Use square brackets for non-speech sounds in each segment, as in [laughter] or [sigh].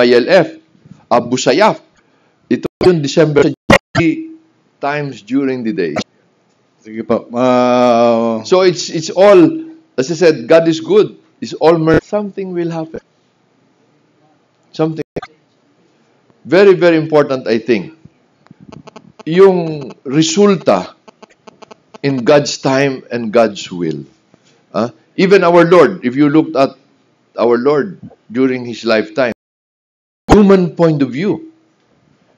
ILF, Abu Sayyaf. Ito yung December times during the day. Sige po. Ah, So it's it's all, as I said, God is good. It's all mercy. Something will happen. Something. Very, very important, I think. Yung resulta in God's time and God's will. Ah, even our Lord, if you looked at our Lord during His lifetime, human point of view,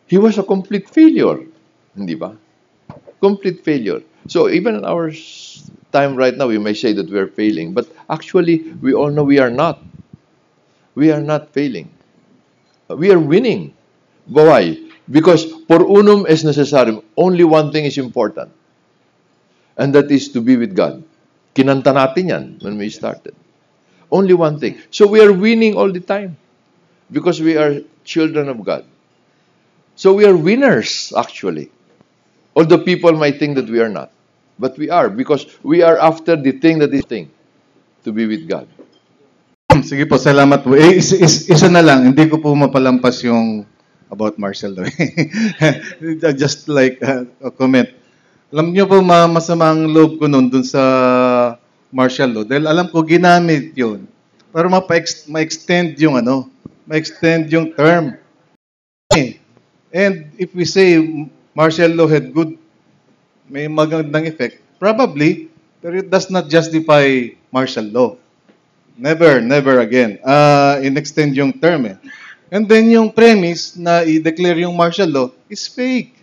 He was a complete failure. Hindi ba? complete failure. So even in our time right now, we may say that we are failing, but actually, we all know we are not. We are not failing. We are winning. Why? Because por unum es necesario. Only one thing is important. And that is to be with God. Kinanta natin yan when we started. Only one thing. So we are winning all the time. Because we are children of God. So we are winners, actually. Although people might think that we are not. But we are because we are after the thing that is thing to be with God. sige po, salamat po. Eh, is, is- isa na lang, hindi ko po mapalampas yung about Marcel. [laughs] Just like uh, a comment. Alam niyo po, ma masamang loob ko noon dun sa martial law. Dahil alam ko, ginamit yun. Para mapa-ex- ma-extend yung ano, ma-extend yung term. And if we say martial law had good, may magandang effect, probably, pero it does not justify martial law. Never, never again. Uh, in-extend yung term eh. And then yung premise na i-declare yung martial law is fake.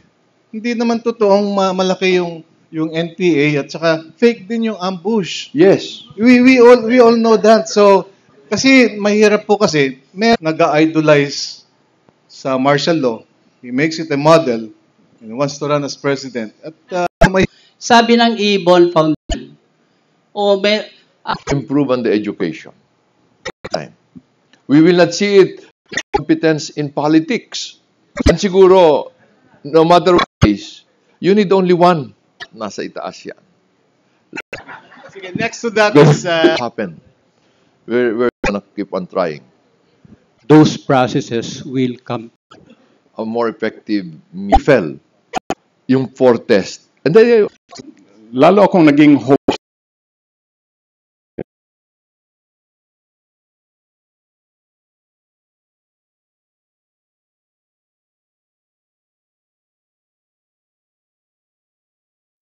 Hindi naman totoong ma- malaki yung yung NPA at saka fake din yung ambush. Yes. We we all we all know that. So kasi mahirap po kasi may nag-idolize sa martial law. He makes it a model and wants to run as president. At uh, may Sabi ng Ibon Foundation, o may, Improve on the education. Time. We will not see it competence in politics. And siguro, no matter what is, you need only one. Nasa itaas yan. Sige, next to that is uh, Happen. We're, we're gonna keep on trying. those processes will come A more effective fell. Yung four test. And then, lalo akong naging